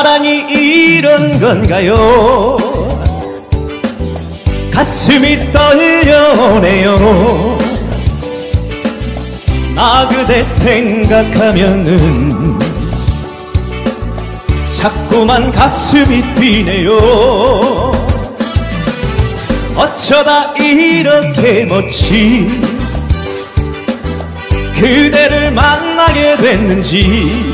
사랑이 이런 건가요? 가슴이 떨려오네요. 나 그대 생각하면은 자꾸만 가슴이 뛰네요. 어쩌다 이렇게 멋진 그대를 만나게 됐는지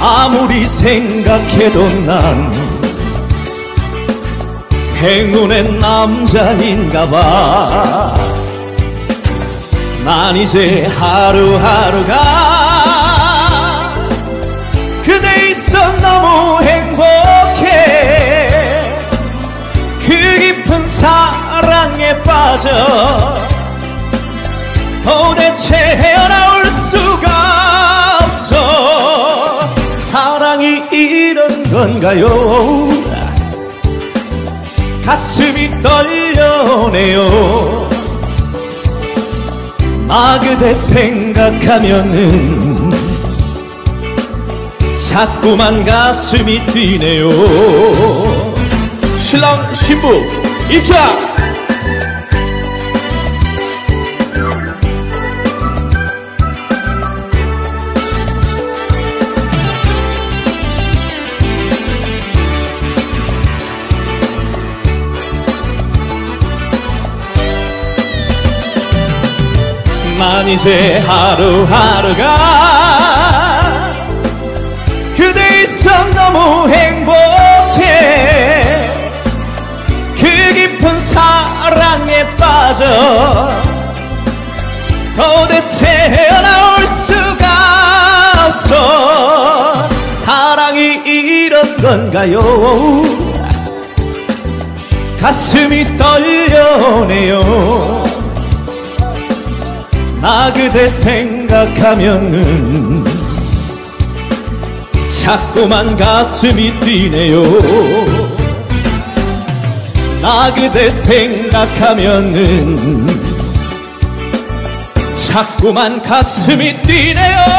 아무리 생각해도 난 행운의 남자인가 봐. 난 이제 하루하루가 그대 있어 너무 행복해. 그 깊은 사랑에 빠져 도대체 헤어나올 건가요? 가슴이 떨려오네요. 나 그대 생각하면은 자꾸만 가슴이 뛰네요. 신랑 신부 입장 난 이제 하루하루가 그대 있어 너무 행복해. 그 깊은 사랑에 빠져 도대체 헤어나올 수가 없어. 사랑이 이런 건가요? 가슴이 떨려오네요 나 그대 생각하면은 자꾸만 가슴이 뛰네요. 나 그대 생각하면은 자꾸만 가슴이 뛰네요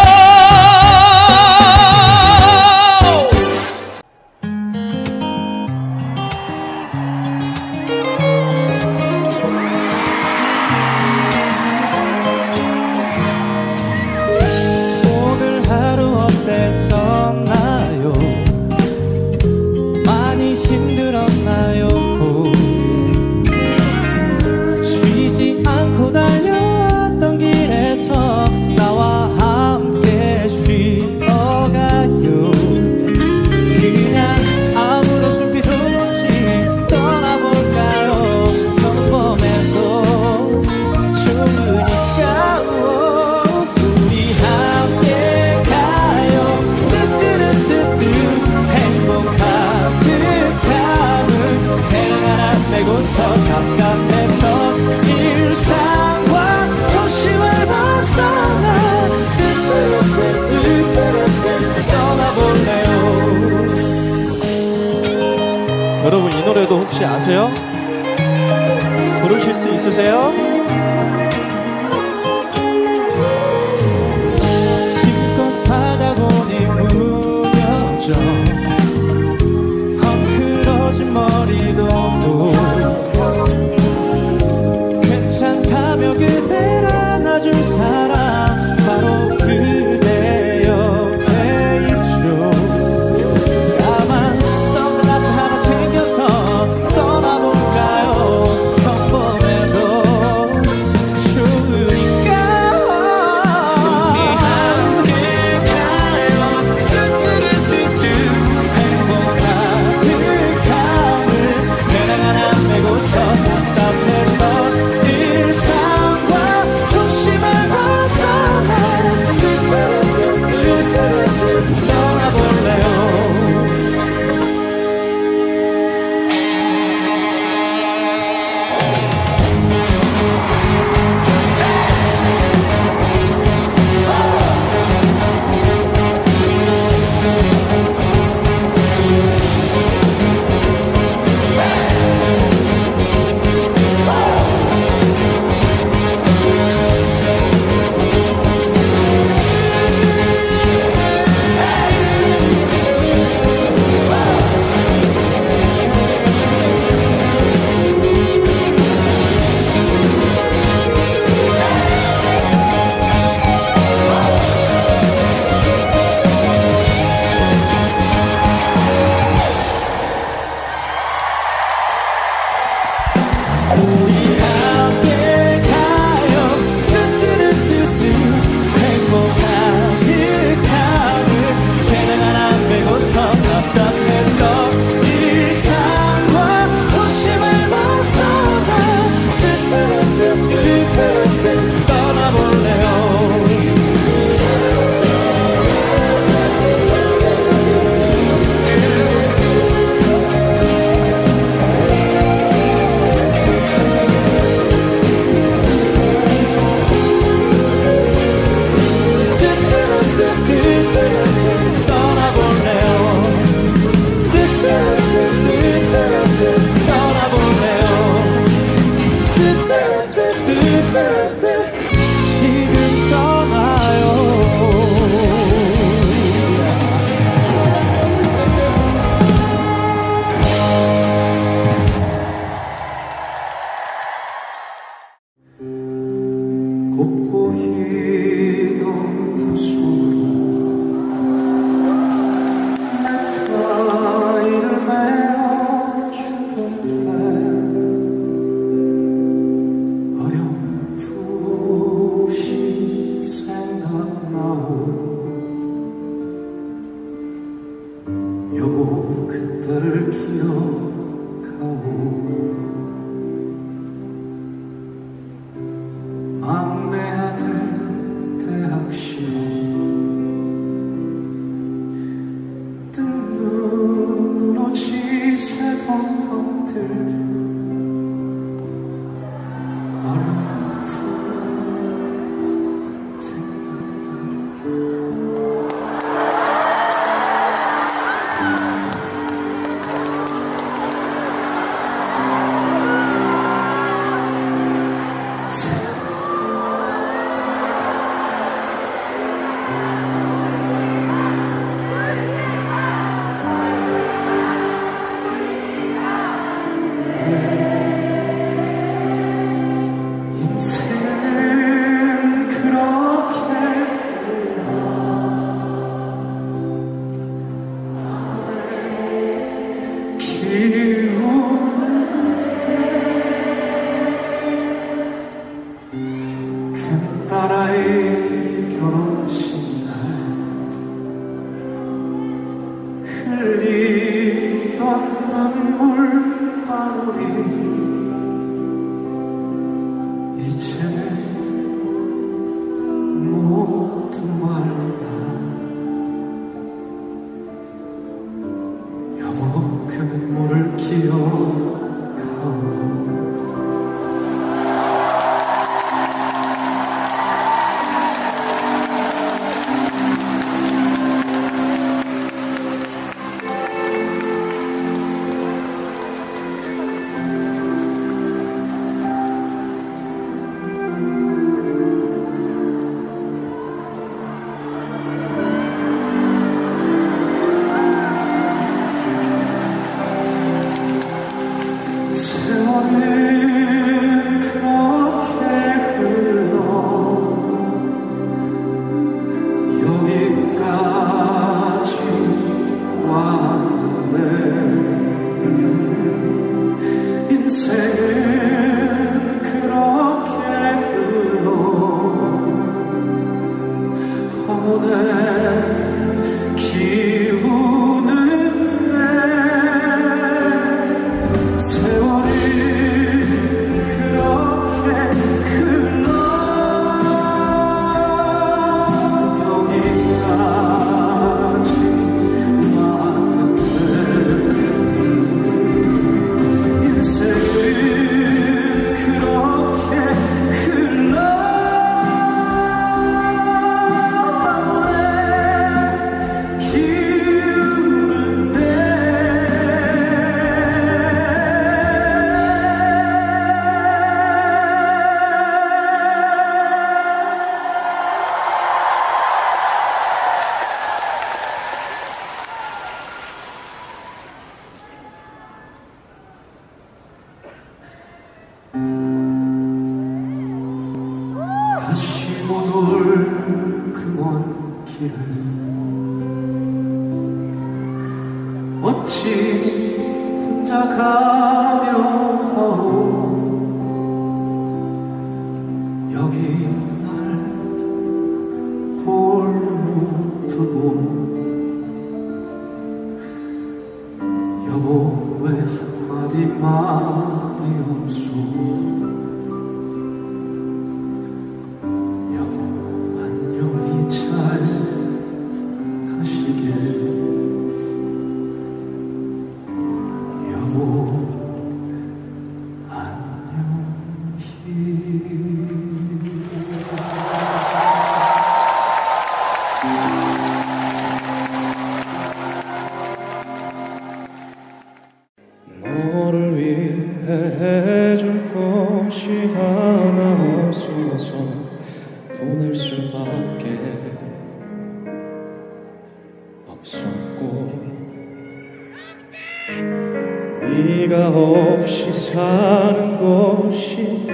네가 없이 사는 것이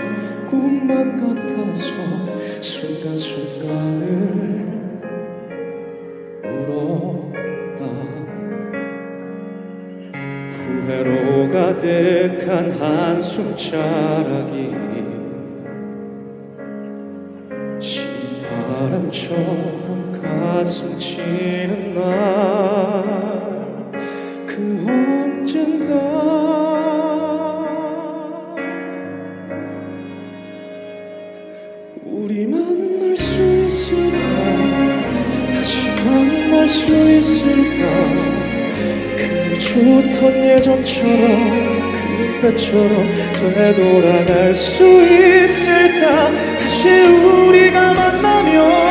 꿈만 같아서 순간순간을 울었다. 후회로 가득한 한숨 자락이 신바람처럼 가슴 치는 날. 좋던 예전처럼 그때처럼 되돌아갈 수 있을까? 다시 우리가 만나면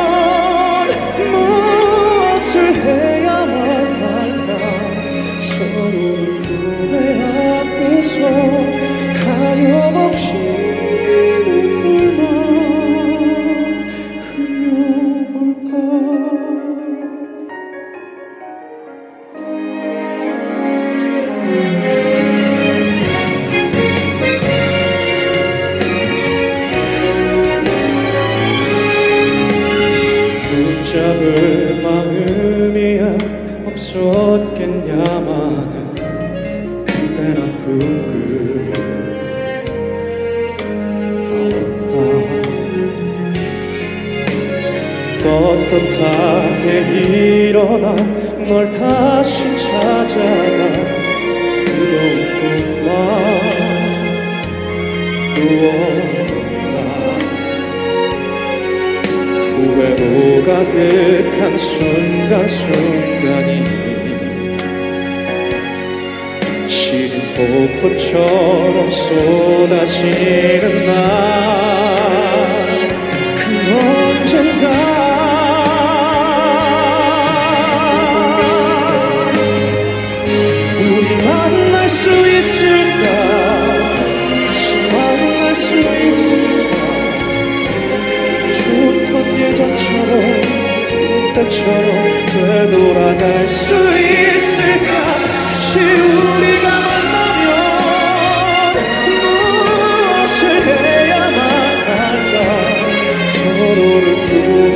어떤 탁에 일어나 널 다시 찾아가 그런 꿈만 꾸었다 후회로 가득한 순간순간이 폭포처럼 쏟아지는 날 그 언젠가 만날 수 있을까? 다시 만날 수 있을까? 좋던 예전처럼 때처럼 되돌아갈 수 있을까? 다시 우리가 만나면 무엇을 해야만 할까? 서로를 부르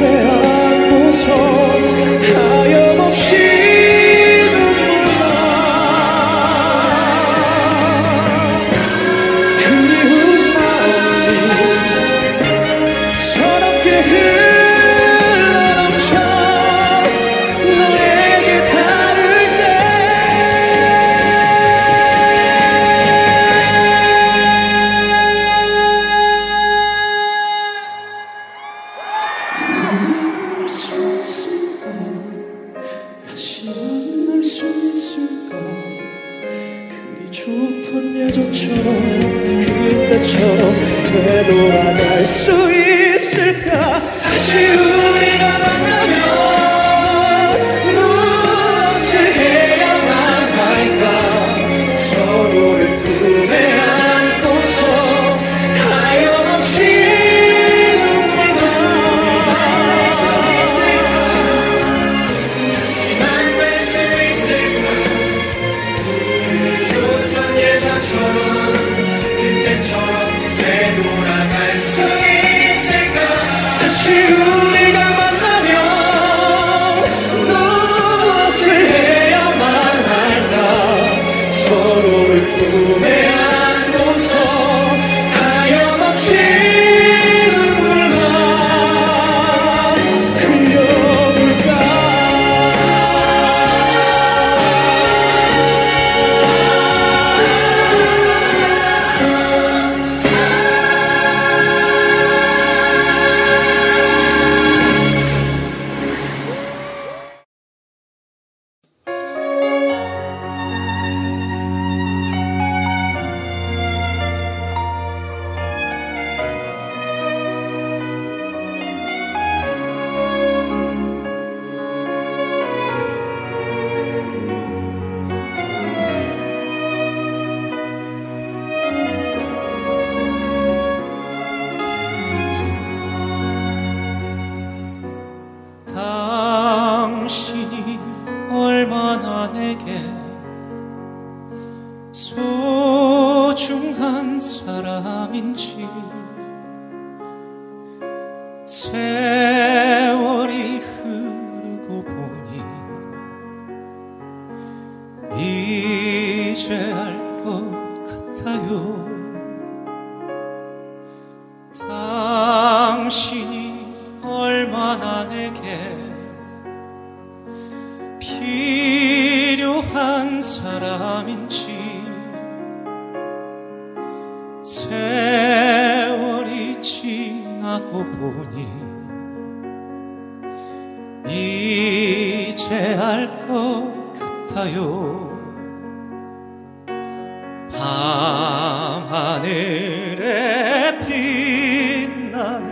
하늘에 빛나는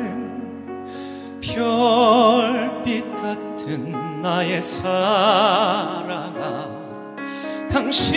별빛 같은 나의 사랑아 당신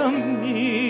come near.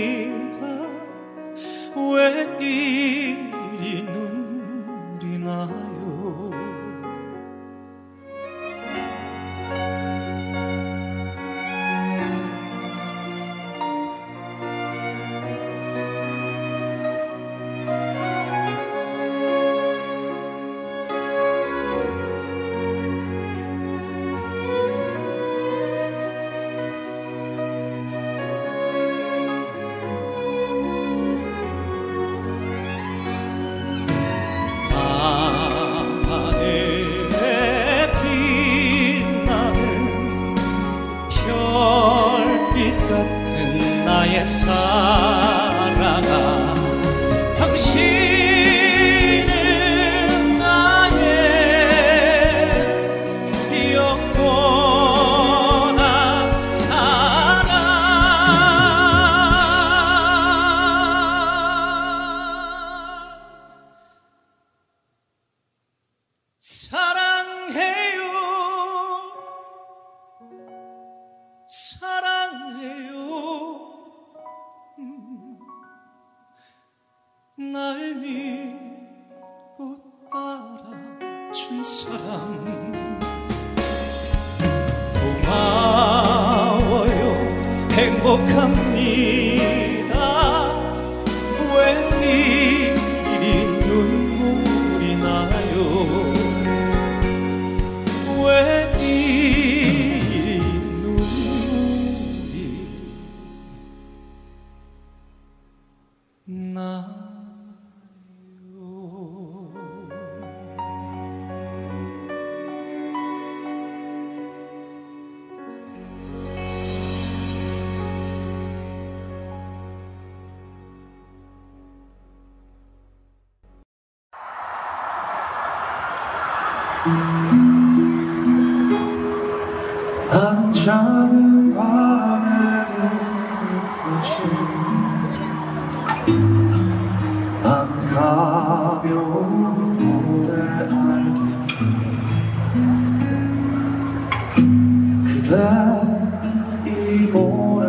이 모래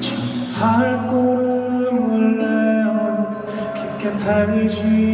첫 발걸음을 내어 깊게 다니지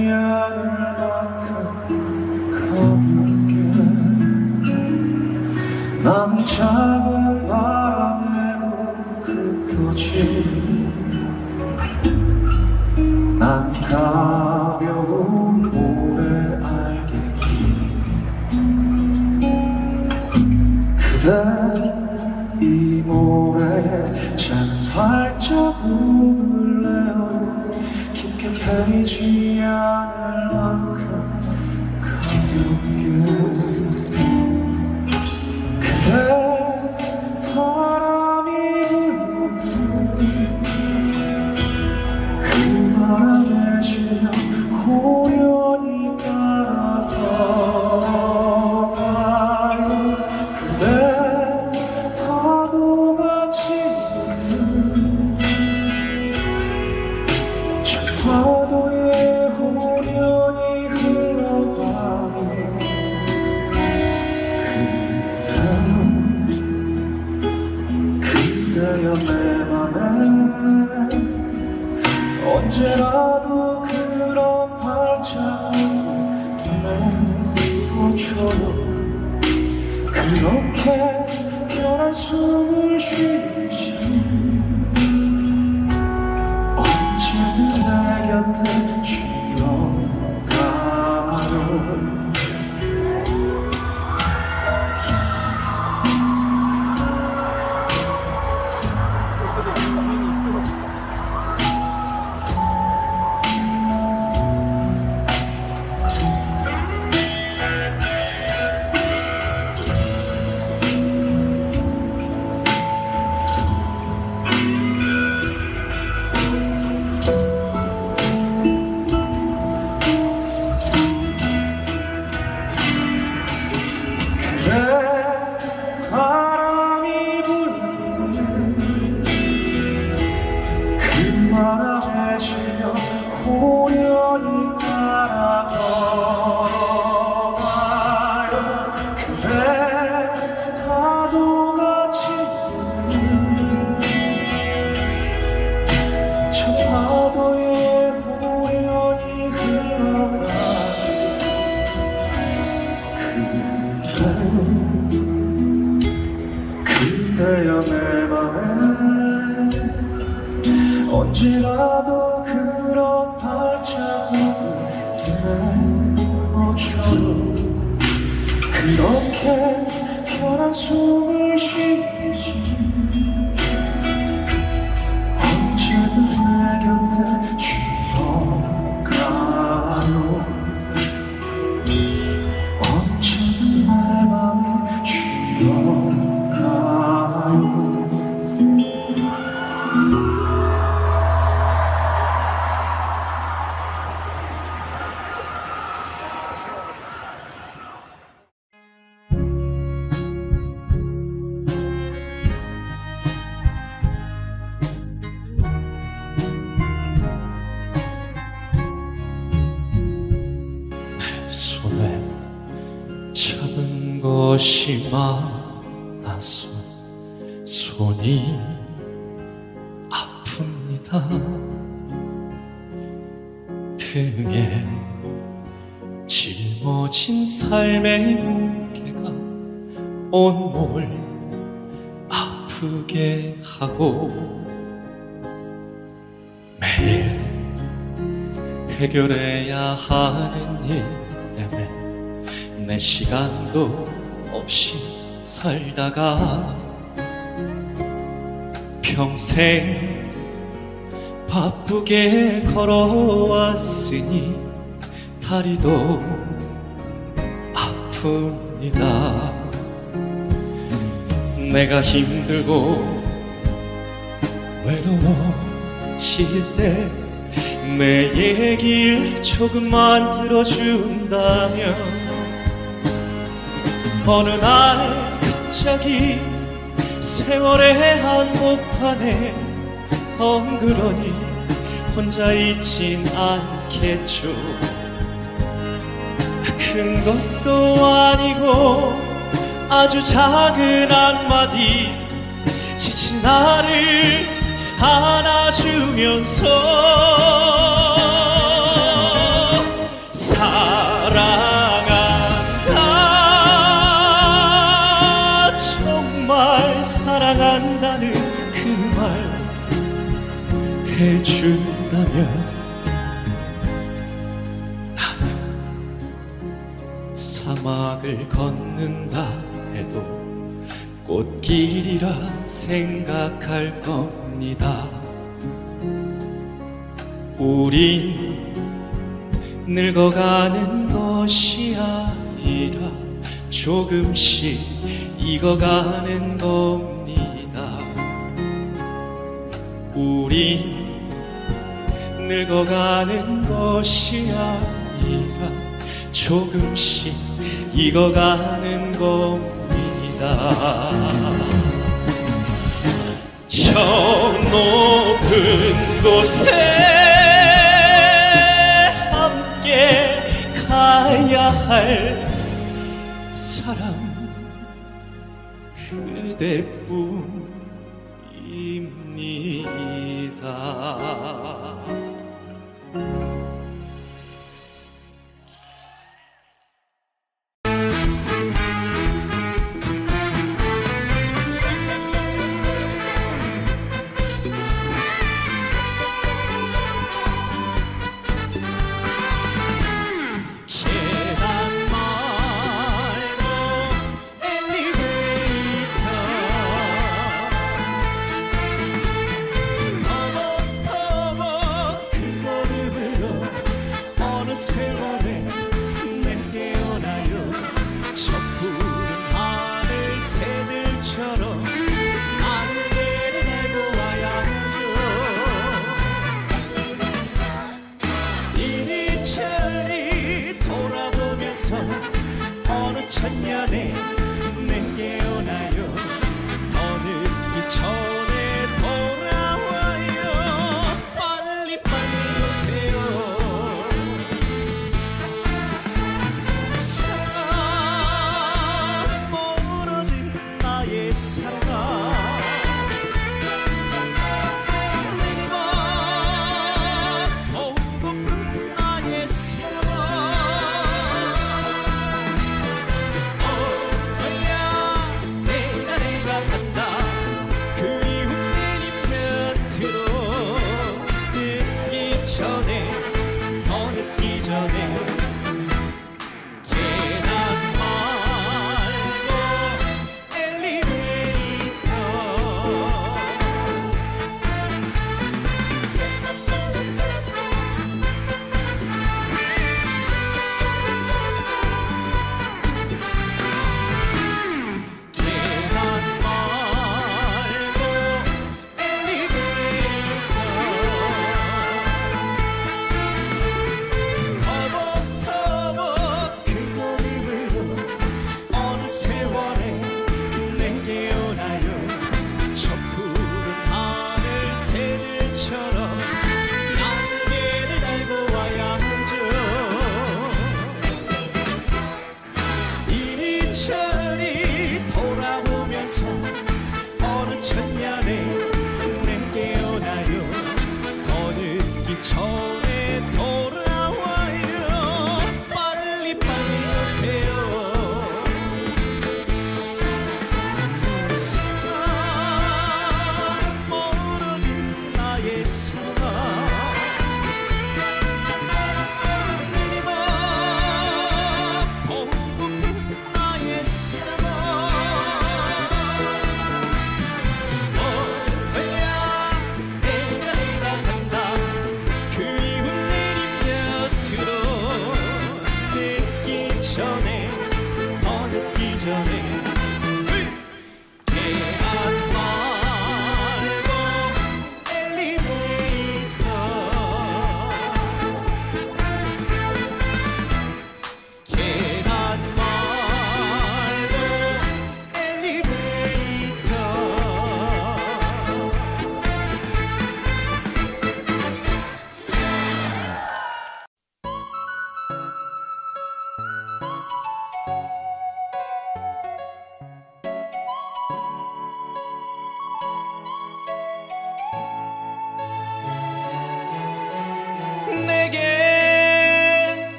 그대여 내 맘에 언제라도 그런 발자국을 내어줘요 그렇게 편한 숨을 쉬듯 해결해야 하는 일 때문에 내 시간도 없이 살다가 평생 바쁘게 걸어왔으니 다리도 아픕니다. 내가 힘들고 외로워질 때 내 얘길 조금만 들어준다면 어느 날 갑자기 세월의 한복판에 덩그러니 혼자 있진 않겠죠. 큰 것도 아니고 아주 작은 한마디. 지친 나를 안아주면서 해준다면 나는 사막을 걷는다 해도 꽃길이라 생각할 겁니다. 우린 늙어가는 것이 아니라 조금씩 익어가는 겁니다. 우린 늙어가는 것이 아니라 조금씩 익어가는 겁니다. 저 높은 곳에 함께 가야 할 사람 그대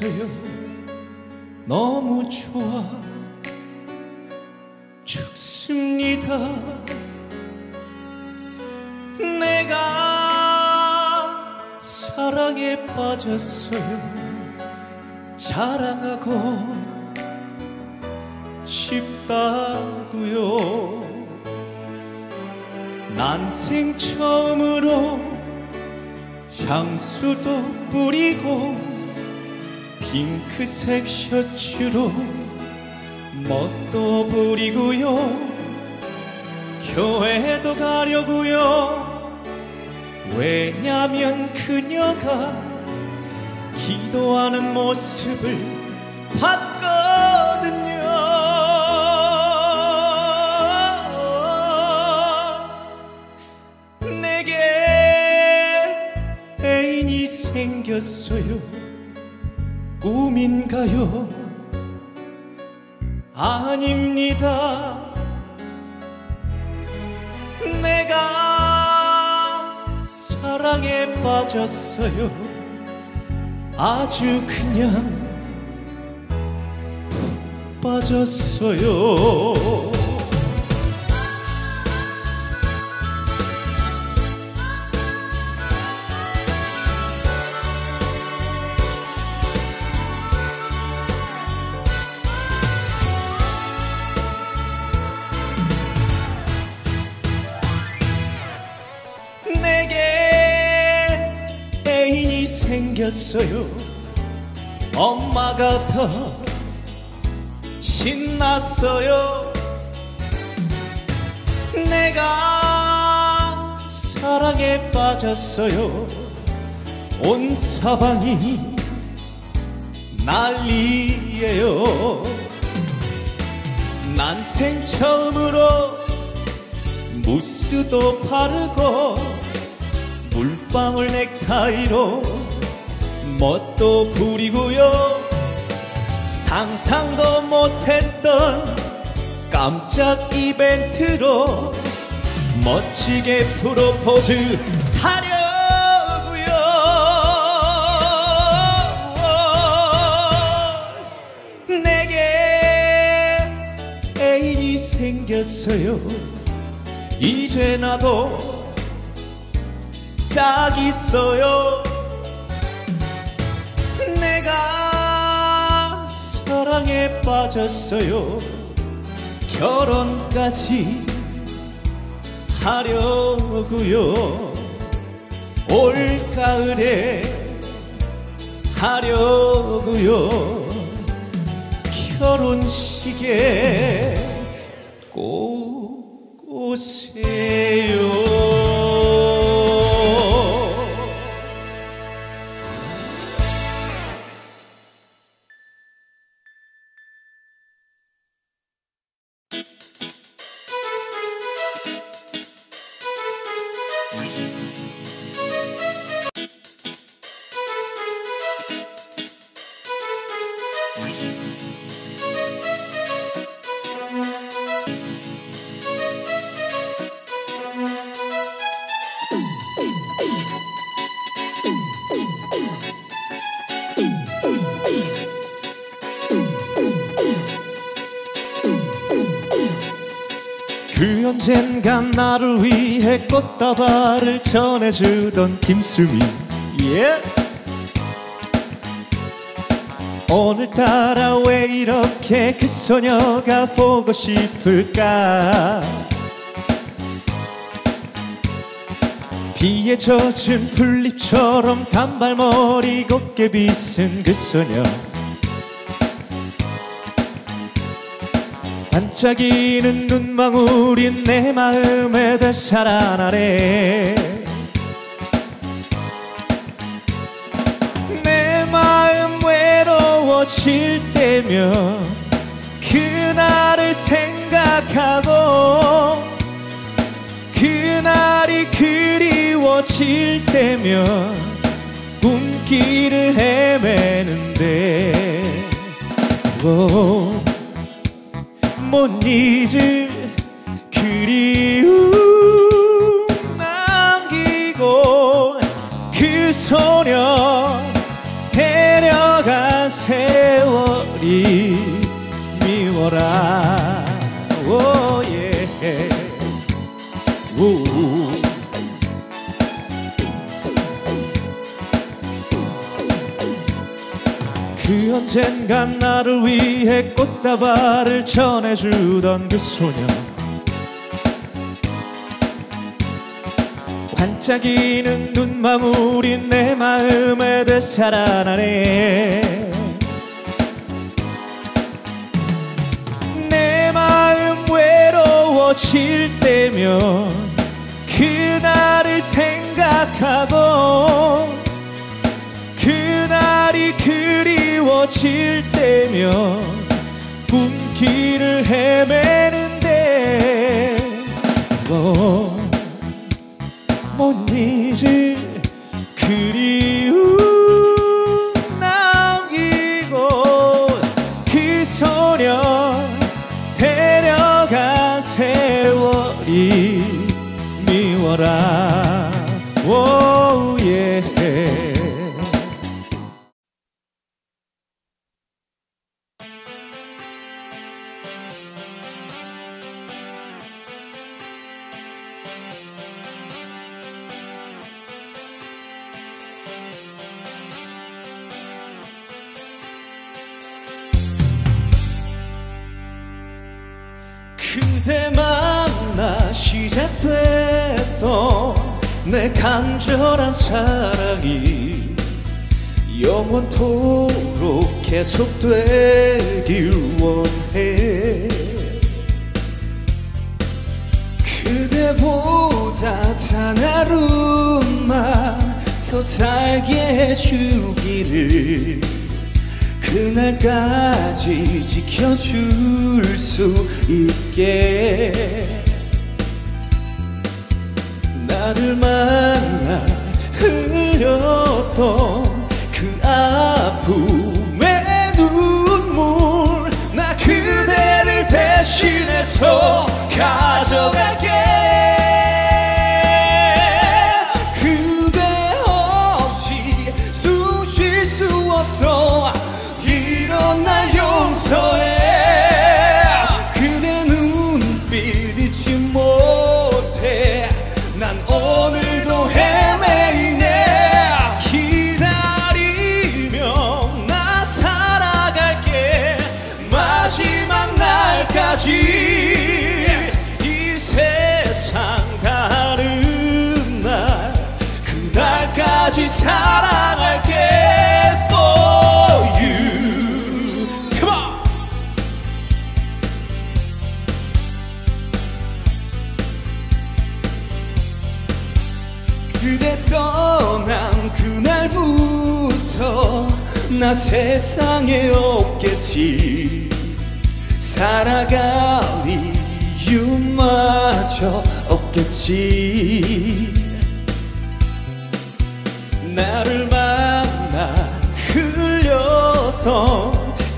생겼어요 너무 좋아. 죽습니다. 내가 사랑에 빠졌어요. 자랑하고 싶다고요. 난생 처음으로 향수도 뿌리고 핑크색 셔츠로 멋도 부리고요. 교회도 가려고요. 왜냐면 그녀가 기도하는 모습을 봤거든요. 내게 애인이 생겼어요 꿈인가요? 아닙니다. 내가 사랑에 빠졌어요. 아주 그냥 푹 빠졌어요 생겼어요. 엄마가 더 신났어요. 내가 사랑에 빠졌어요. 온 사방이 난리예요. 난생 처음으로 무스도 바르고 물방울 넥타이로 멋도 부리고요. 상상도 못했던 깜짝 이벤트로 멋지게 프로포즈 하려고요. 내게 애인이 생겼어요. 이제 나도 짝 있어요 사랑에 빠졌어요. 결혼까지 하려고요. 올 가을에 하려고요. 결혼식에 꼭 오세 나를 위해 꽃다발을 전해주던 김수미. 예. 오늘따라 왜 이렇게 그 소녀가 보고 싶을까? 비에 젖은 풀잎처럼 단발머리 곱게 빗은 그 소녀 반짝이는 눈망울이 내 마음에 되살아나네. 내 마음 외로워질 때면 그날을 생각하고 그날이 그리워질 때면 꿈길을 헤매는데. 오, 못 잊을 언젠가 나를 위해 꽃다발을 전해주던 그 소녀. 반짝이는 눈망울이 내 마음에 되살아나네. 내 마음 외로워질 때면 그날을 생각하고 그날이 그리워질 때면 꿈길을 헤매는데 뭐못 잊을 영원토록 계속되길 원해. 그대보다 단 하루만 더 살게 해주기를 그날까지 지켜줄 수 있게. 나를 나 세상에 없겠지. 살아갈 이유마저 없겠지. 나를 만나 흘렸던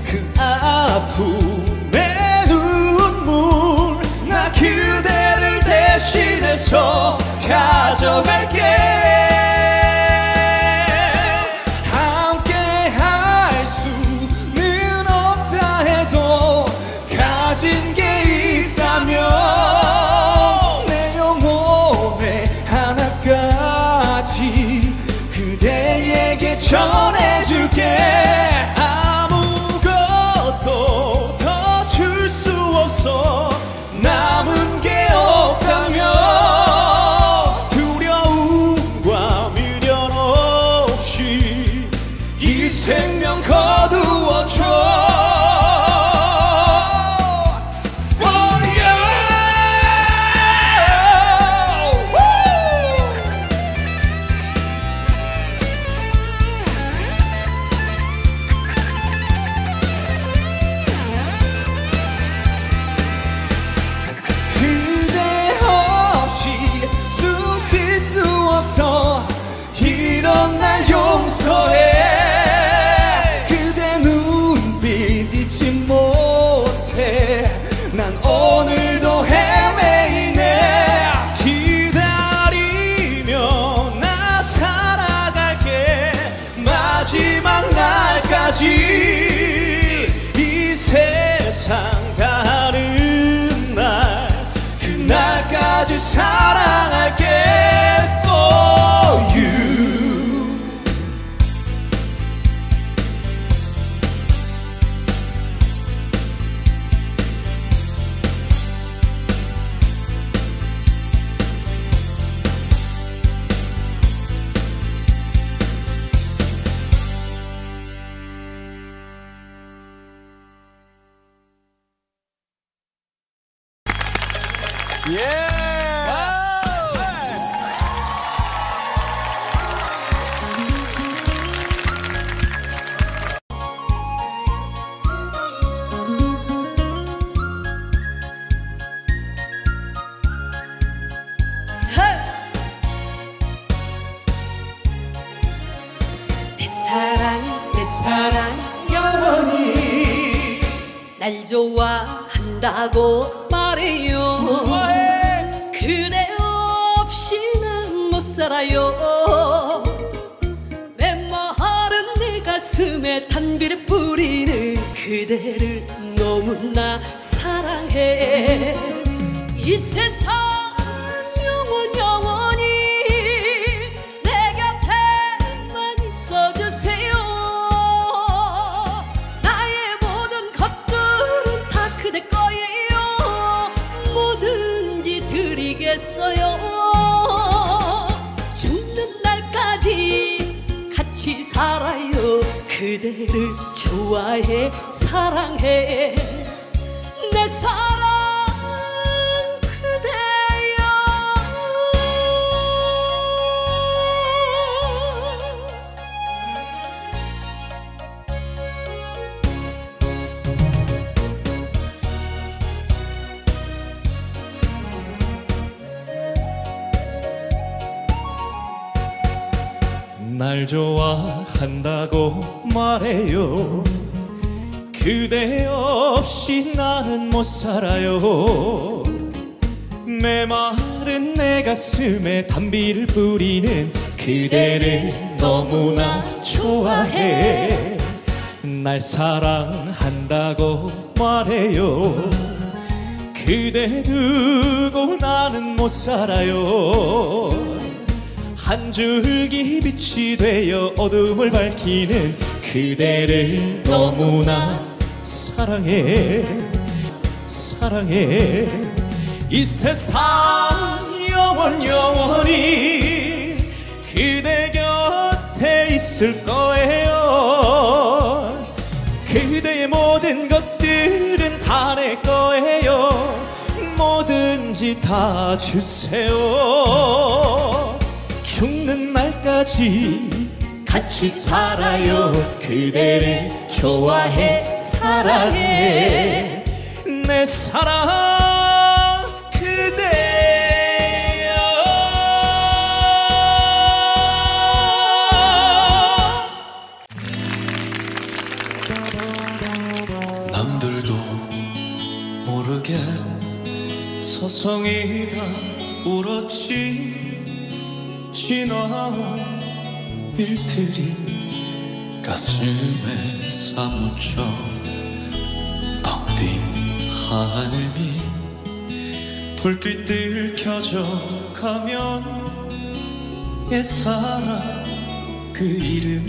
그 아픔의 눈물 나 그대를 대신해서 가져갈게 마지막 날까지 이 세상 다른 날 그날까지 사랑할게. 그대를 너무나 사랑해. 사랑해. 이 세상 영원 영원히 그대 곁에 있을 거예요. 그대의 모든 것들은 다 내 거예요. 뭐든지 다 주세요. 죽는 날까지 같이 살아요. 그대를 좋아해 사랑해. 내 사랑 그대여. 남들도 모르게 서성이 다 울었지. 지나온 가슴에 사무쳐 텅빈 하늘 밑 불빛들 켜져 가면 옛사랑 그 이름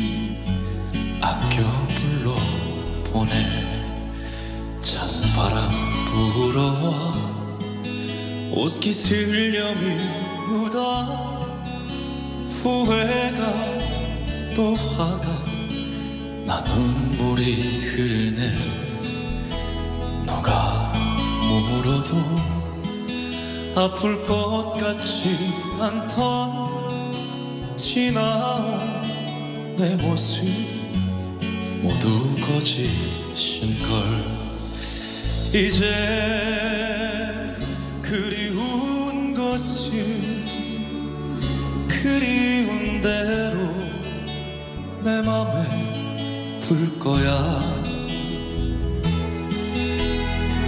아껴 불러 보내. 찬바람 불어와 옷깃을 여미우다 후회가 또 화가 아플 것 같지 않던 지나온 내 모습 모두 거짓인걸. 이제 그리운 것은 그리운 대로 내 맘에 둘 거야.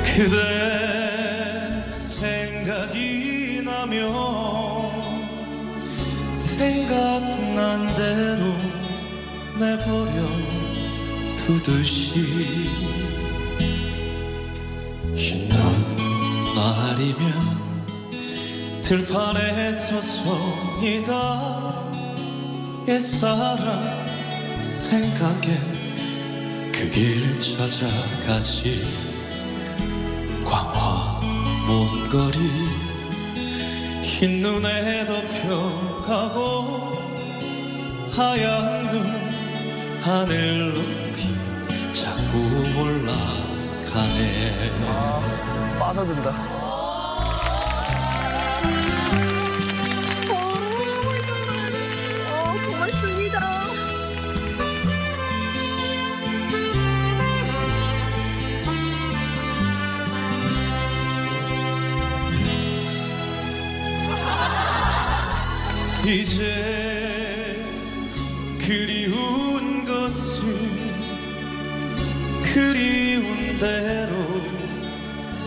그대 생각난 대로 내버려 두듯이. 흰눈 날이면 들판에 서성이다. 옛사랑 생각에 그 길 찾아가지. 광화 먼거리 흰눈에 덮여가고 하얀 눈 하늘 높이 자꾸 올라가네. 아, 빠져든다. 어, 이제 그리운 것은 그리운 대로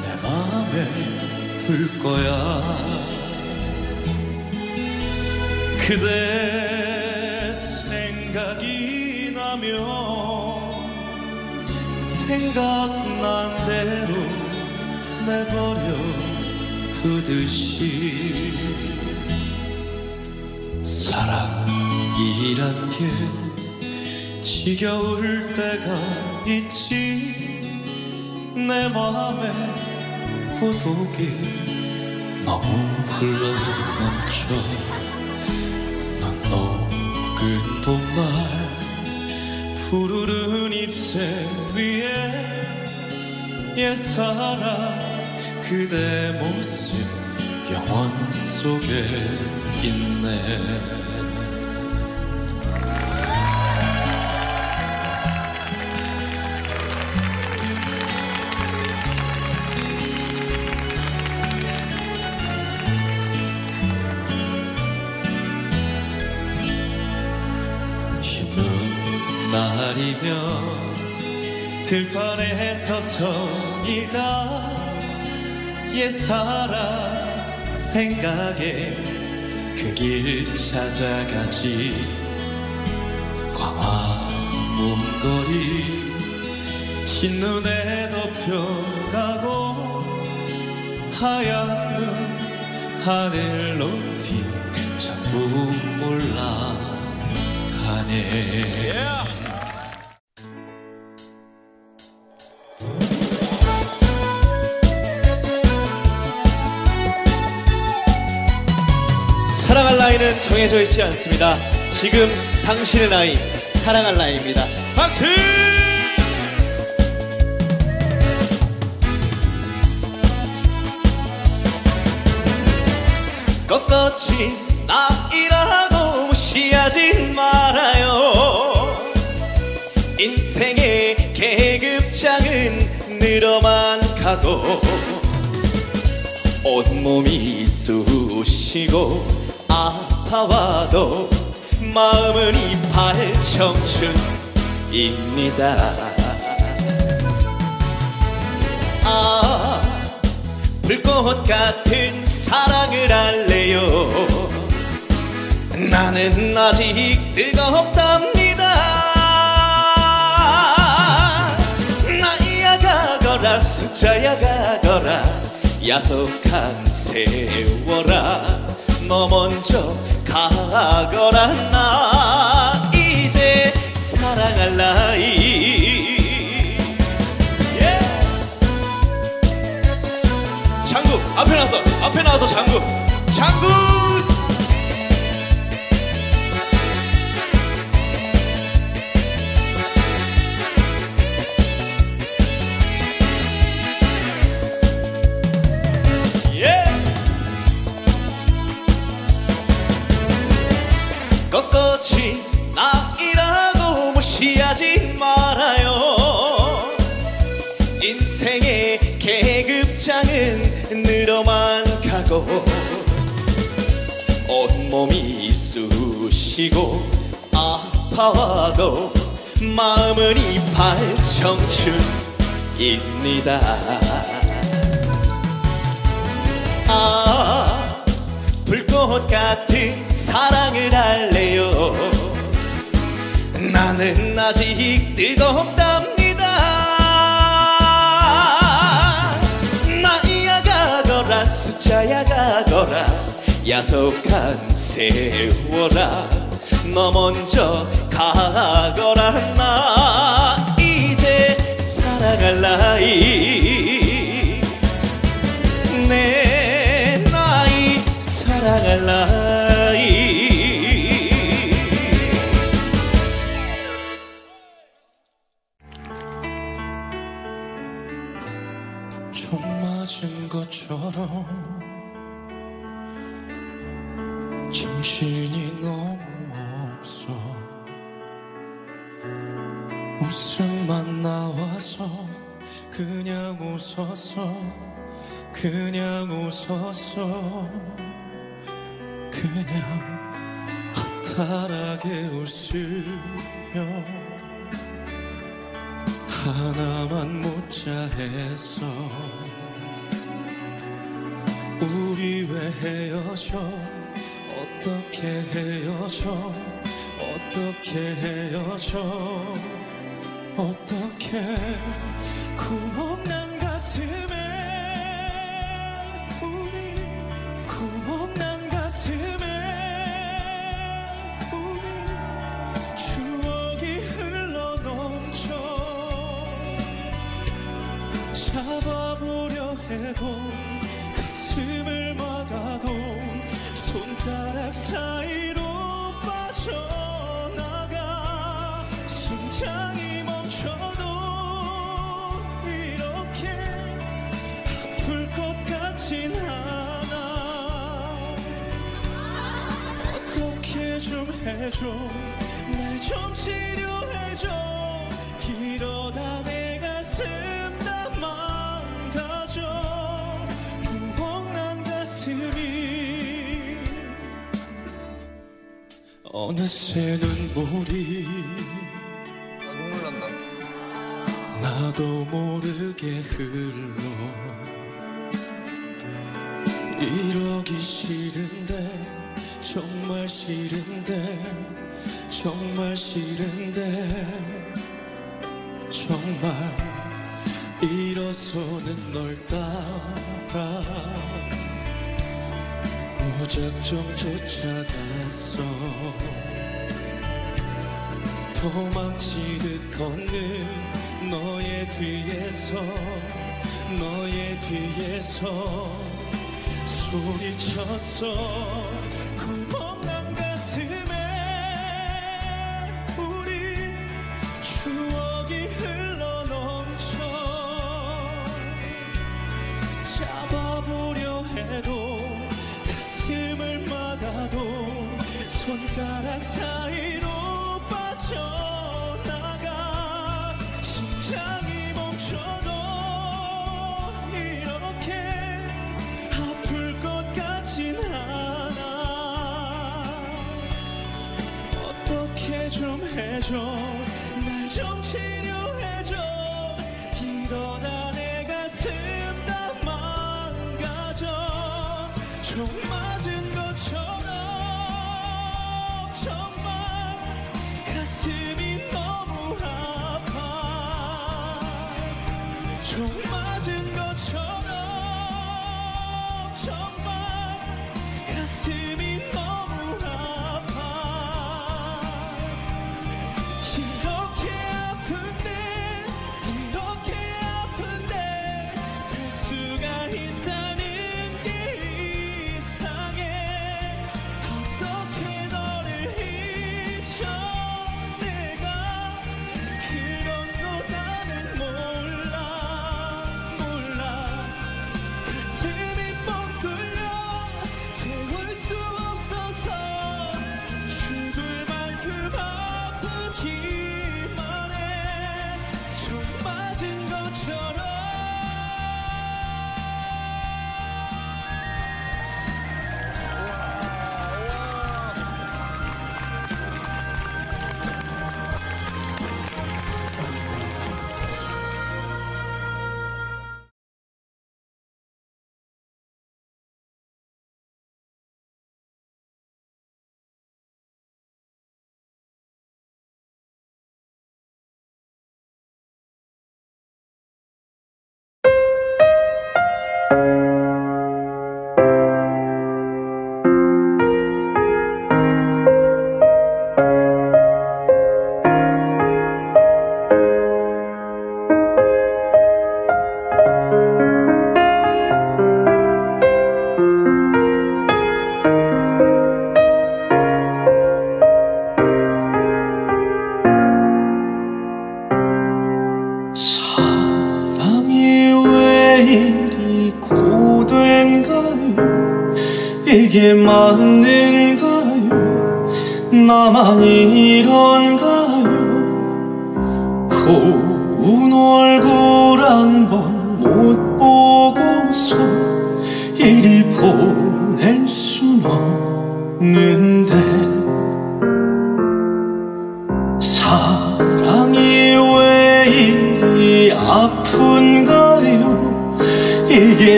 내 맘에 둘 거야. 그대 생각이 나면 생각난 대로 내버려 두듯이 사랑이란 게 지겨울 때가 있지. 내 맘에 고독이 너무 흘러넘쳐. 넌 녹은 봄날 푸르른 잎새 위에 옛사랑 그대 모습 영원 속에 있네 날이면 들판에 서성이다. 옛사랑 생각에 그 길 찾아가지. 광화문 거리 흰눈에 덮여가고 하얀 눈 하늘 높이 자꾸 올라가네. 사 정해져 있지 않습니다. 지금 당신의 나이 사랑할 나이입니다. 박수! 꺾어진 나이라고 무시하지 말아요. 인생의 계급장은 늘어만 가도 온몸이 쑤시고 아파와도 마음은 이팔 청춘입니다. 아 불꽃 같은 사랑을 할래요. 나는 아직 뜨겁답니다. 나이야 가거라 숫자야 가거라 야속한 세월아 너 먼저 가거라. 나 이제 사랑할 나이. 예! 장구 앞에 나서 앞에 나와서 장구. 장구 꺾어진 나이라고 무시하지 말아요. 인생의 계급장은 늘어만 가고 온몸이 쑤시고 아파와도 마음은 이팔 청춘입니다. 아 불꽃 같은 사랑을 할래요? 나는 아직 뜨겁답니다. 나이야 가거라 숫자야 가거라 야속한 세월아 너 먼저 가거라. 나 이제 사랑할 나이 것처럼 정신이 너무 없어. 웃음만 나와서 그냥 웃었어. 그냥 웃었어. 그냥 허탈하게 웃으며 하나만 묻자 했어. 우리 왜 헤어져? 어떻게 헤어져? 어떻게 헤어져? 어떻게 구멍난 가슴에 우리 구멍난 가슴에 우리 추억이 흘러 넘쳐 잡아보려 해도 어느새 눈물이 나 눈물 난다. 나도 모르게 흘러 이러기 싫어.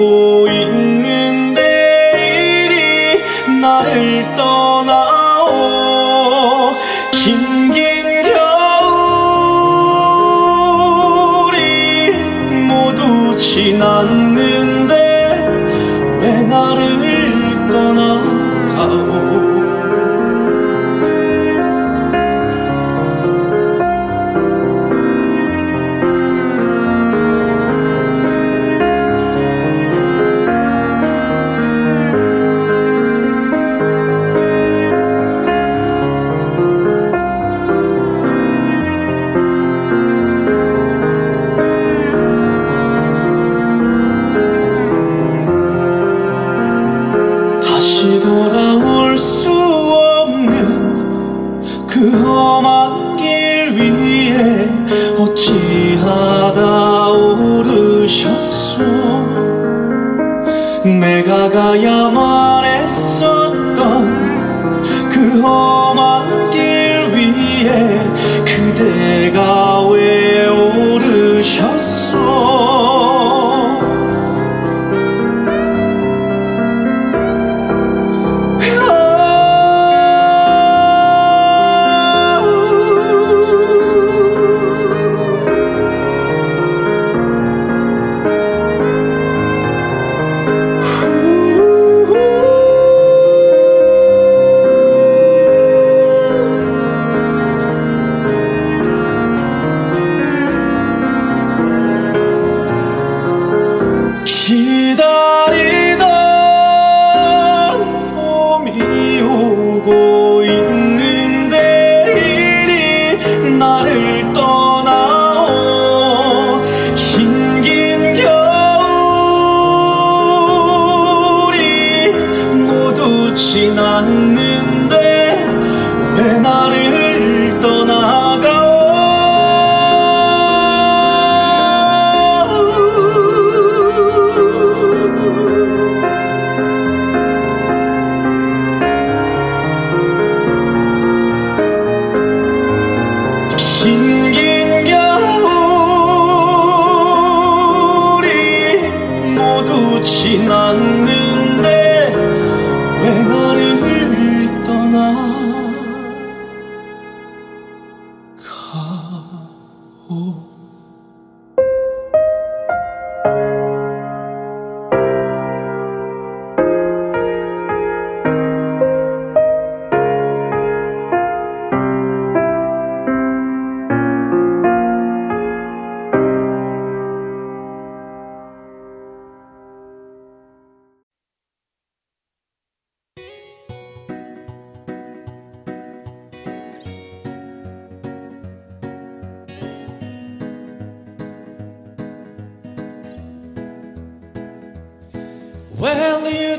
fogo.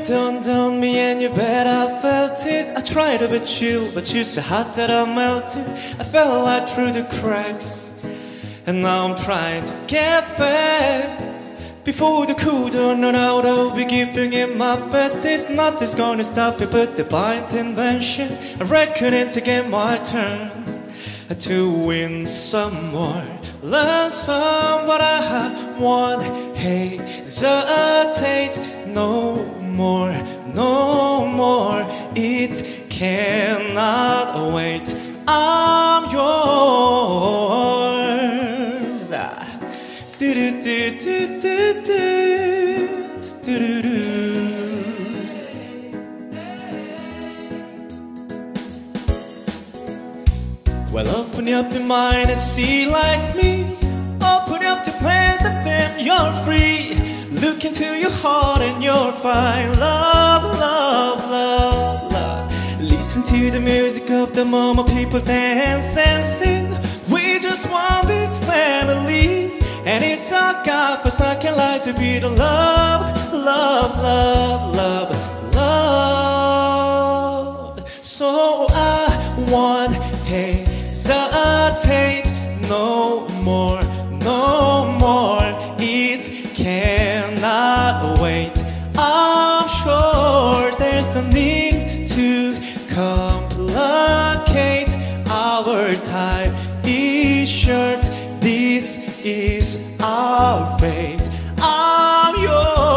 dawned on me and you bet I felt it. I tried to be chill but you're so hot that I melted. I fell right through the cracks. And now I'm trying to get back. Before the cool down run out I'll be giving it my best. It's not just gonna stop it but the blind invention I reckon it to get my turn. To win some more Learn some what I want Hesitate. No more, no more. It cannot wait. I'm yours. Ah. Do-do-do-do-do-do. Do-do-do. Well, open up your mind and see like me. Open up to plans that then you're free. Look into your heart and you'll find love, love, love, love. Listen to the music of the moment people dance and sing. We just one big family. And it's our God for second life to be the loved, love, love, love, love. So I want hesitate no more, no more wait. I'm sure there's no need to complicate our time is short. This is our fate. I'm yours.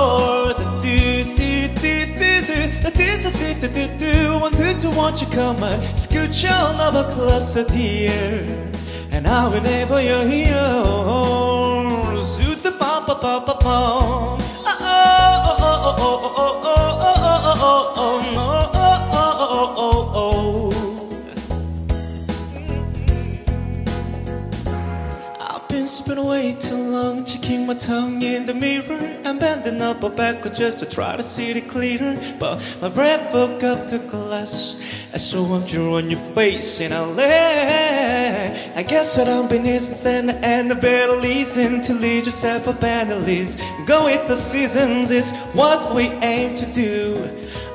Want to do, want you come on, scoot your lover closer, dear, and I will never you're here, Do the pa pa pa pa pa. Way too long checking my tongue in the mirror and bending up my back just to try to see it clearer. But my breath woke up to glass. I saw a drew on your face and I lay. I guess what I'm beneath since and the better listen to lead yourself up and at least go with the seasons is what we aim to do.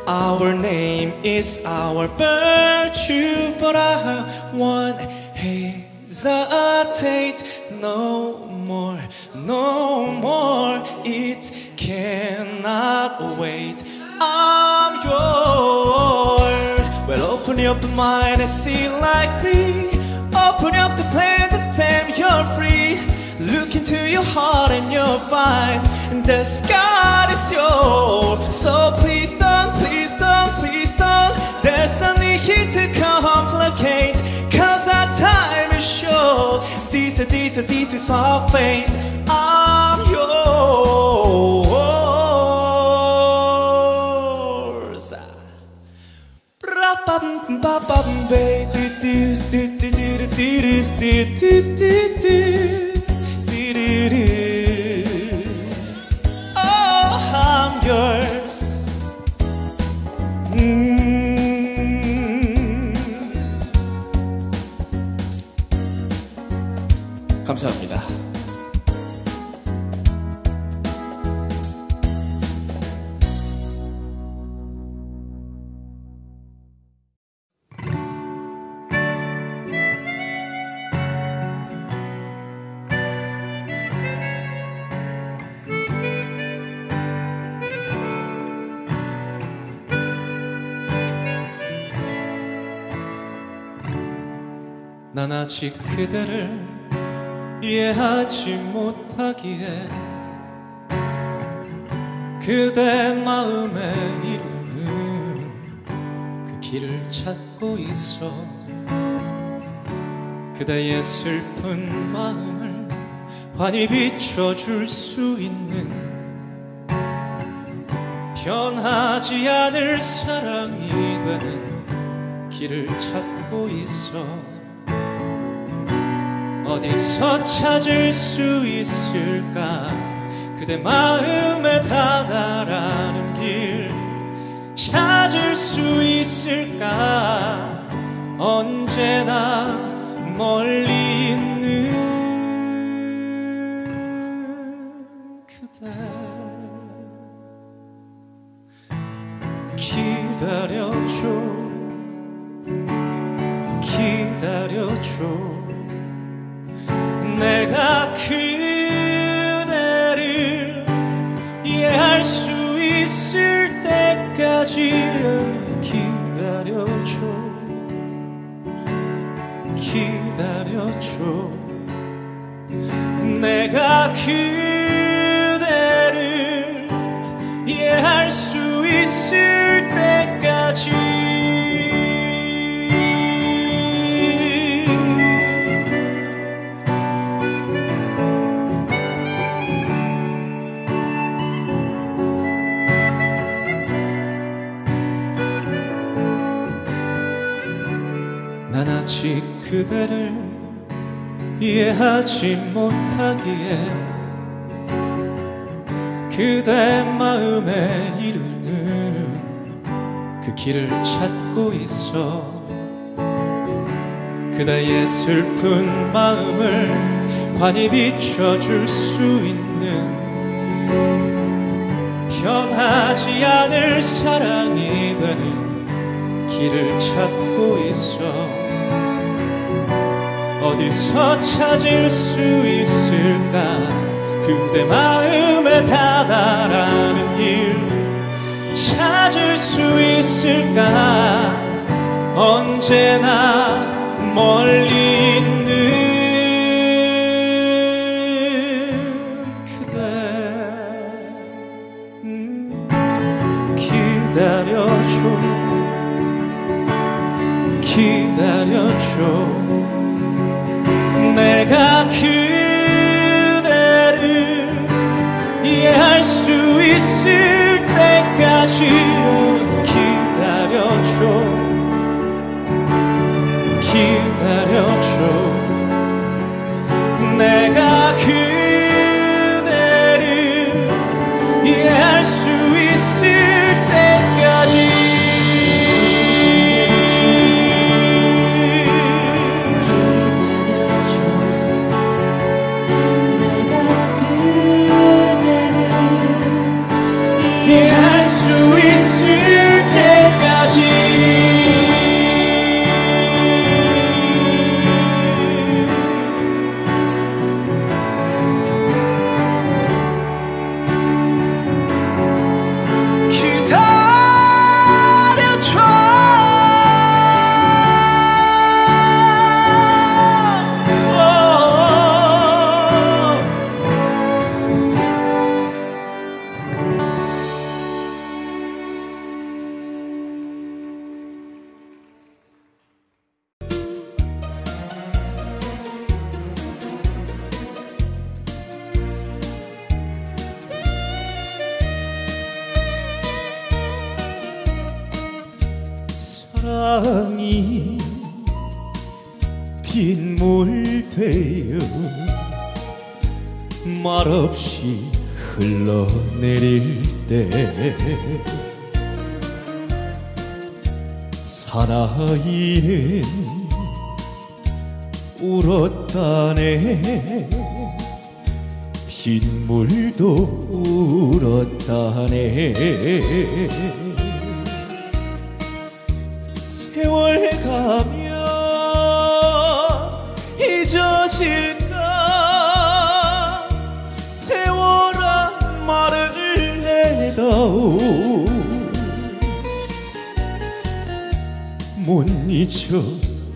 Our name is our virtue, but I want hesitate no no more. It cannot wait. I'm yours. Well, open up your mind and see like me. Open up the plan to them you're free. Look into your heart and you'll find the sky is yours. So please don't, please don't, please don't. There's no need to complicate. Cause our time is short. This, this, this is our fate. ba ba bay ti ti ti ti ti ti ti ti ti ti ti ti 아직 그대를 이해하지 못하기에 그대 마음에 이루는 그 길을 찾고 있어. 그대의 슬픈 마음을 환히 비춰줄 수 있는 변하지 않을 사랑이 되는 길을 찾고 있어 어디서 찾을 수 있을까? 그대 마음에 다다라는 길 찾을 수 있을까? 언제나 멀리 있는 그대. 기다려줘. 기다려줘 내가 그대를 이해할 수 있을 때까지 기다려줘. 기다려줘. 내가 그대를 이해할 수 있을 때까지 그대를 이해하지 못하기에 그대 마음에 이르는 그 길을 찾고 있어. 그대의 슬픈 마음을 환히 비춰줄 수 있는 변하지 않을 사랑이 되는 길을 찾고 있어 어디서 찾을 수 있을까? 그대 마음에 다다라는 길 찾을 수 있을까? 언제나 멀리 있는 있을 때까지 빗물 되어 말없이 흘러내릴 때 사나이는 울었다네. 빗물도 울었다네. 세월 가면 잊어질까? 세월아 말을 해다오. 못 잊어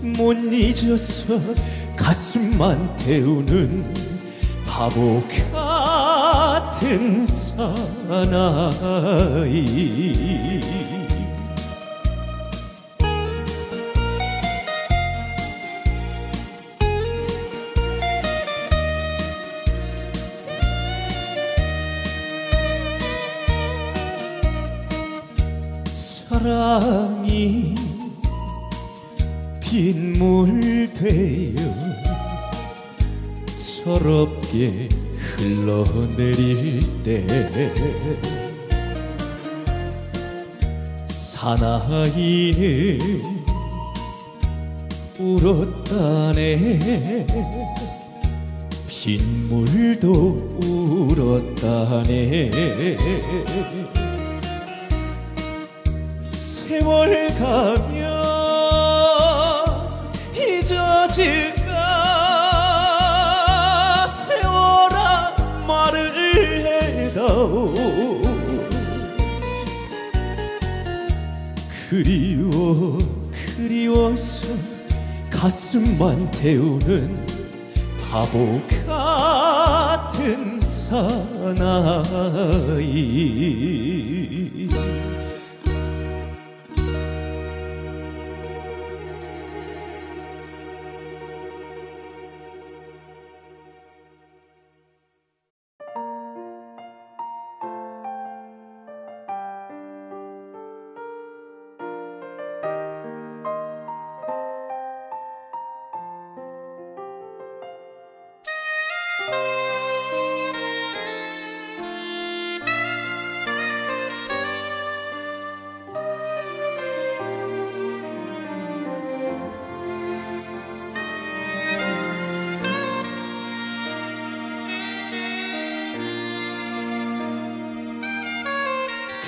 못 잊어서 가슴만 태우는 바보 같은 사나이 서럽게 흘러내릴 때 사나이는 울었다네 태우는 바보 같은 사나이.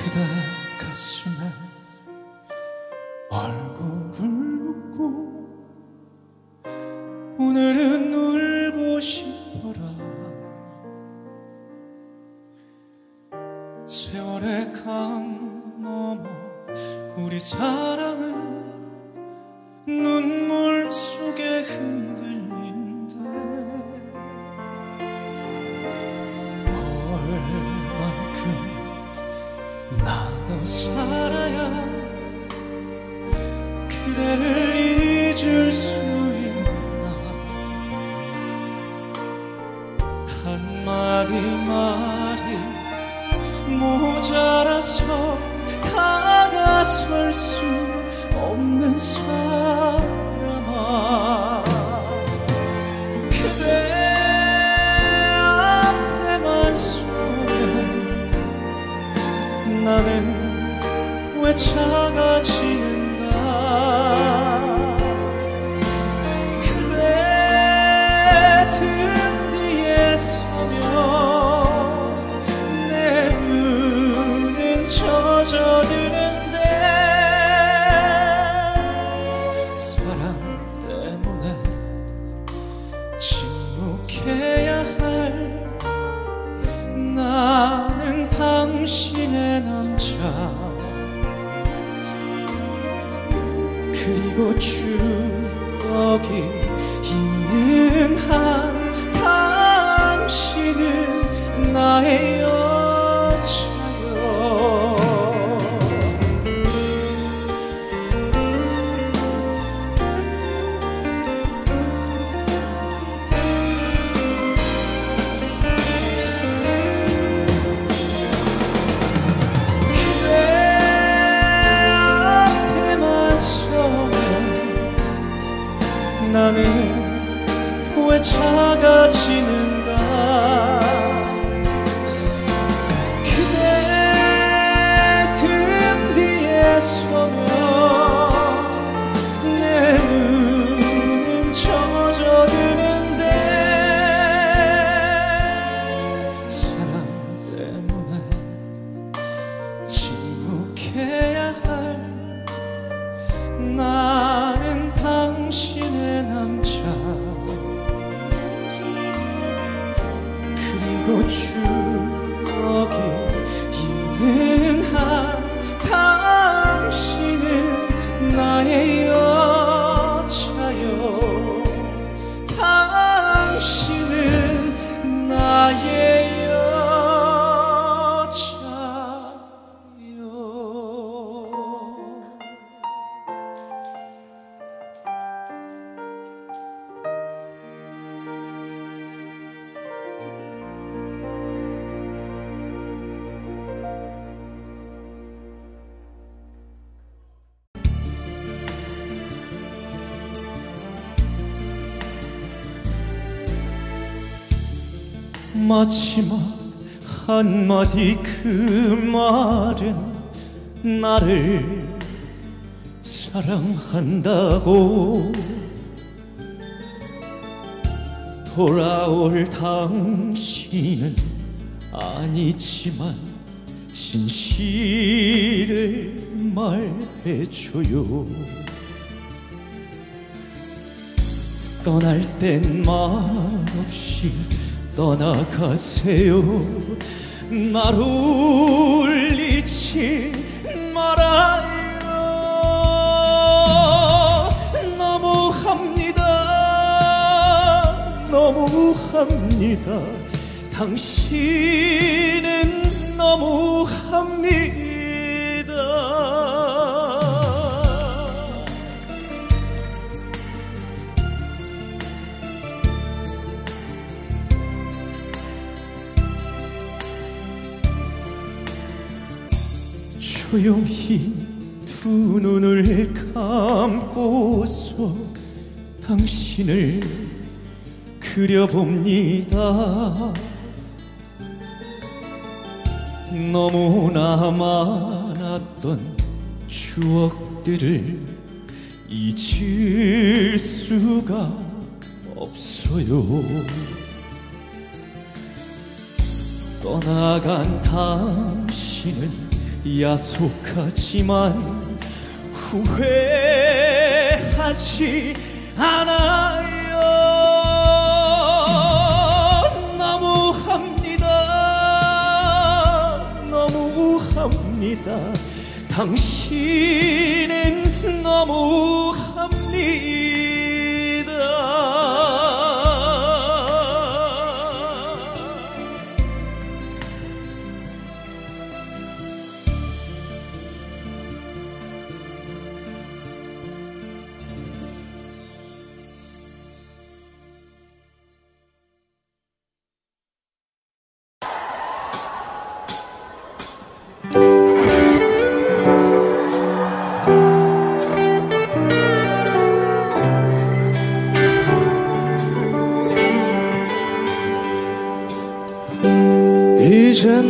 그대 가슴. 마지막 한마디 그 말은 나를 사랑한다고. 돌아올 당신은 아니지만 진실을 말해줘요. 떠날 땐 말없이 떠나가세요. 날 울리지 말아요. 너무합니다. 너무합니다. 당신은 너무합니다. 조용히 두 눈을 감고서 당신을 그려봅니다. 너무나 많았던 추억들을 잊을 수가 없어요. 떠나간 당신은 약속하지만 후회하지 않아요. 너무합니다. 너무합니다. 당신은 너무합니다.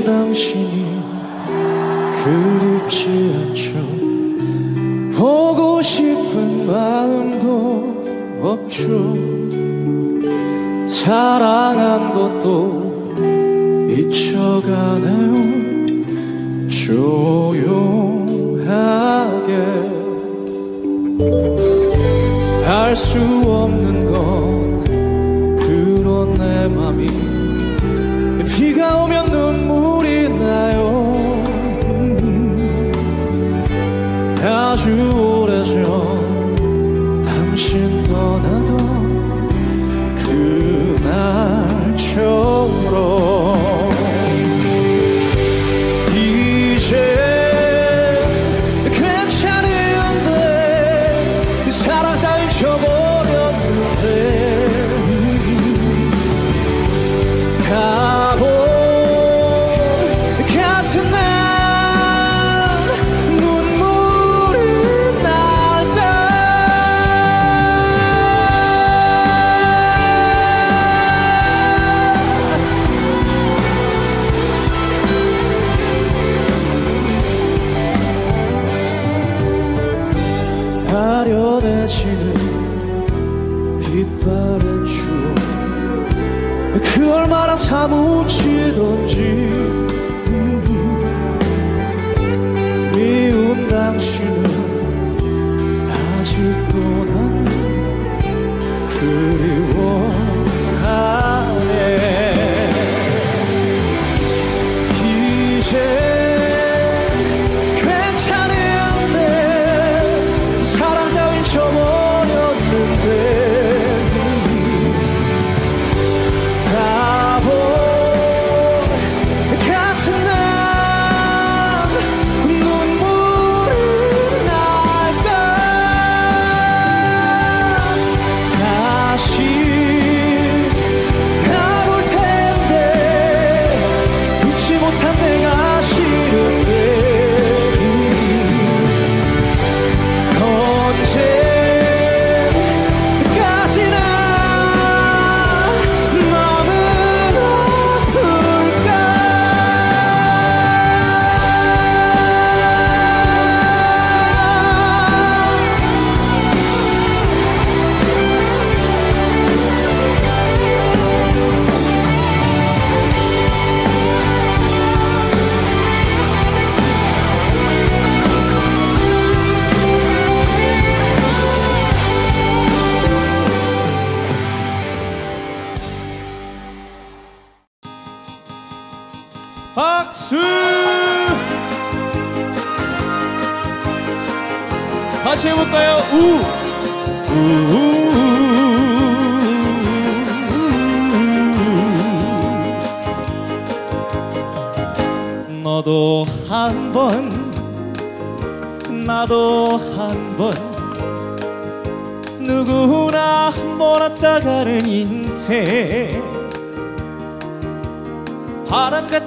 当时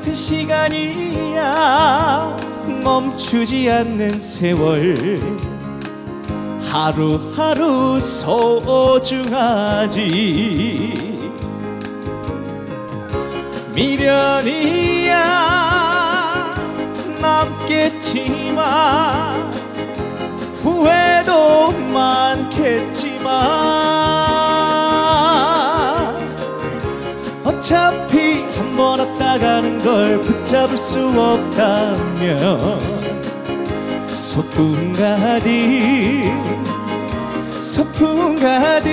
같은 시간이야. 멈추지 않는 세월. 하루하루 소중하지. 미련이야. 남겠지만 후회도 많겠지만 어차피 한번 왔다 가는 걸 붙잡을 수 없다면 소풍 가듯 소풍 가듯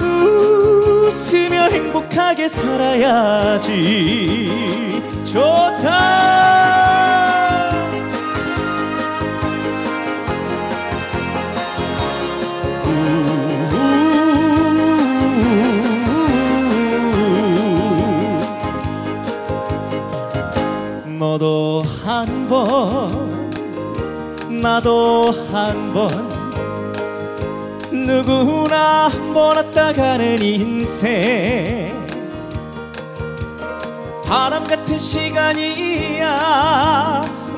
웃으며 행복하게 살아야지. 좋다 나도 한 번, 누구나 왔다 가는 인생. 바람 같은 시간이야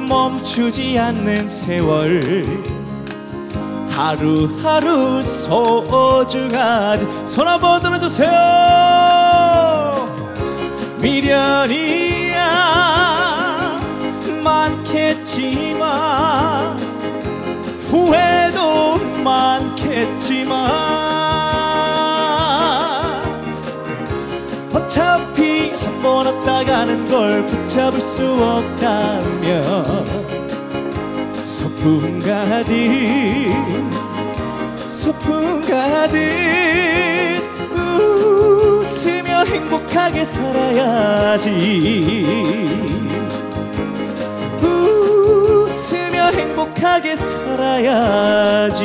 멈추지 않는 세월. 하루하루 소중하지 손 한번 들어주세요 미련이 후회도 많겠지만 어차피 한 번 왔다 가는 걸 붙잡을 수 없다면 소풍 가듯 소풍 가듯 웃으며 행복하게 살아야지 행복하게 살아야지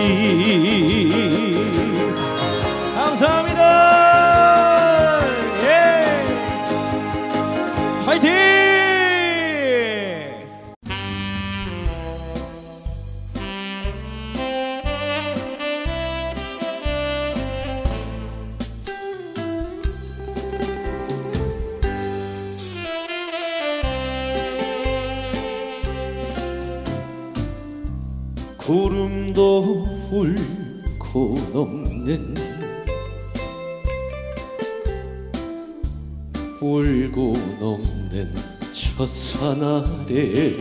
첫사날에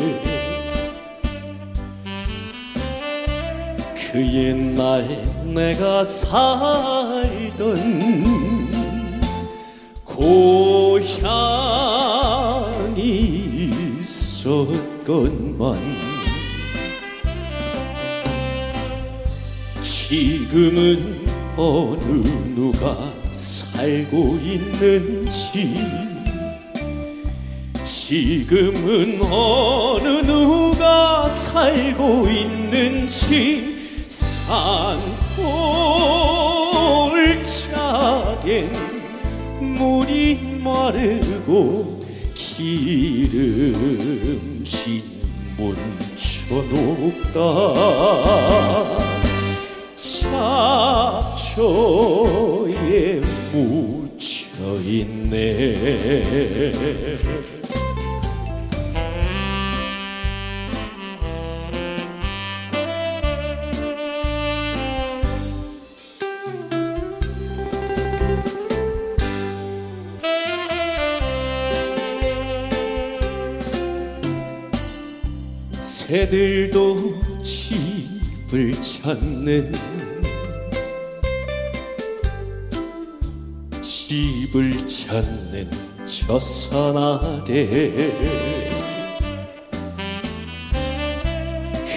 그 옛날 내가 살던 고향이 있었건만 지금은 어느 누가 살고 있는지 지금은 어느 누가 살고 있는지 산골짜겐 물이 마르고 기름진 문쳐놓다. 잡초에 묻혀있네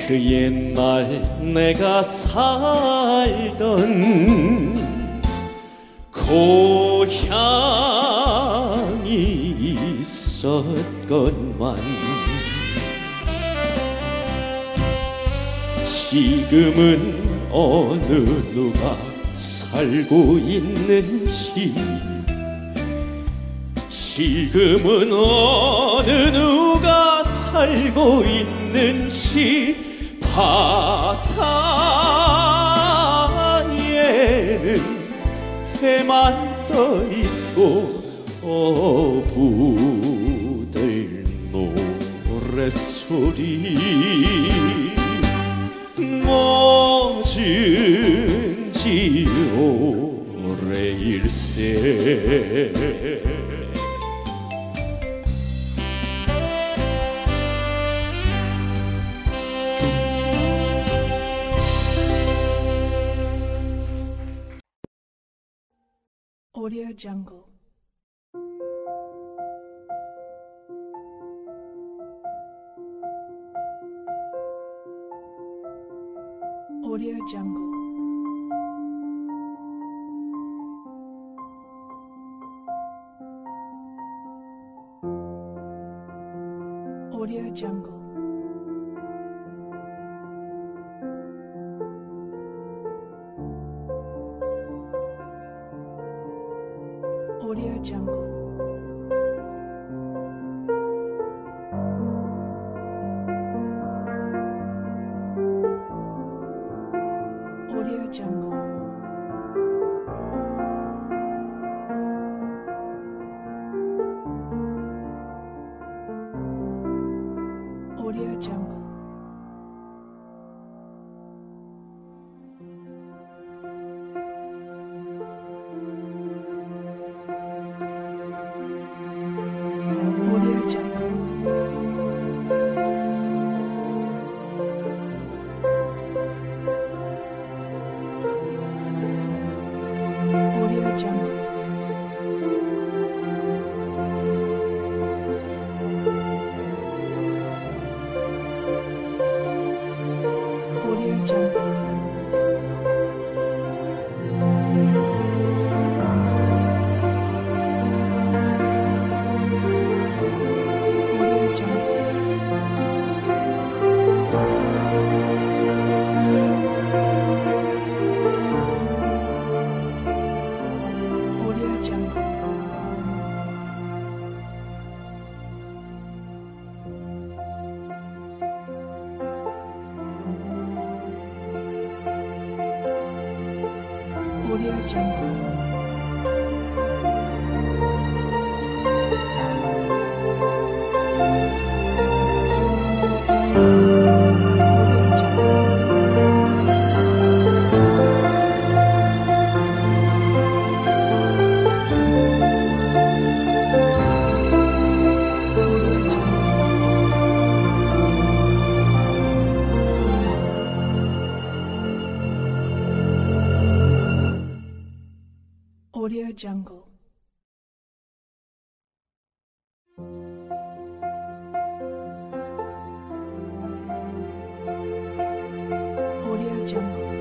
그 옛날 내가 살던 고향이 있었건만 지금은 어느 누가 살고 있는지 지금은 어느 누가 살고 있는지 바다에는 태만 떠 있고 어부들 노래소리 뭐든지 오래 일세 Jungle. rádio.